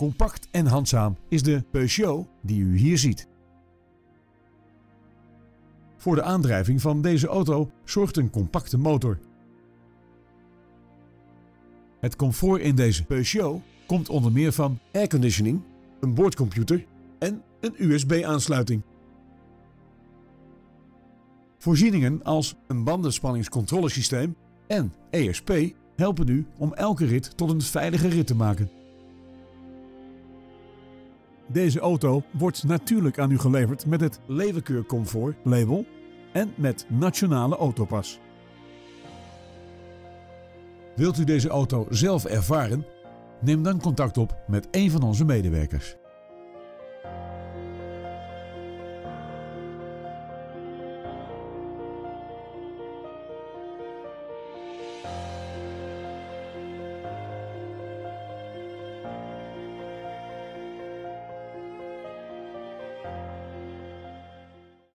Compact en handzaam is de Peugeot die u hier ziet. Voor de aandrijving van deze auto zorgt een compacte motor. Het comfort in deze Peugeot komt onder meer van airconditioning, een boordcomputer en een USB-aansluiting. Voorzieningen als een bandenspanningscontrolesysteem en ESP helpen u om elke rit tot een veilige rit te maken. Deze auto wordt natuurlijk aan u geleverd met het Levenkeur Comfort label en met Nationale Autopas. Wilt u deze auto zelf ervaren? Neem dan contact op met een van onze medewerkers.